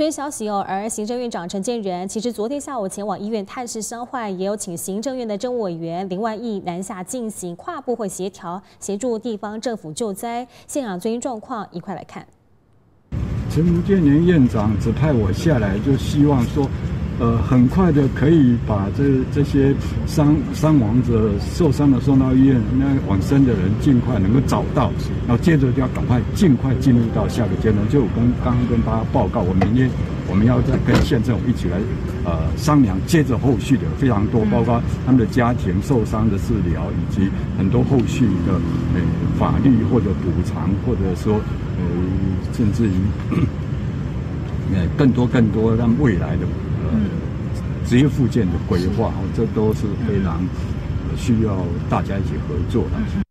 推消息哦，而行政院长陈建仁其实昨天下午前往医院探视伤患，也有请行政院的政务委员林万益南下进行跨部会协调，协助地方政府救灾。现场最新状况一块来看。陈福建年院长指派我下来，就希望说。呃，很快的可以把这这些伤伤亡者、受伤的送到医院，那往生的人尽快能够找到，然后接着就要赶快尽快进入到下个阶段。就我跟刚刚跟大家报告，我明天我们要再跟县政府一起来呃商量，接着后续的非常多，包括他们的家庭受伤的治疗，以及很多后续的呃法律或者补偿，或者说呃甚至于呃更多更多让未来的。职业附件的规划，这都是非常需要大家一起合作的。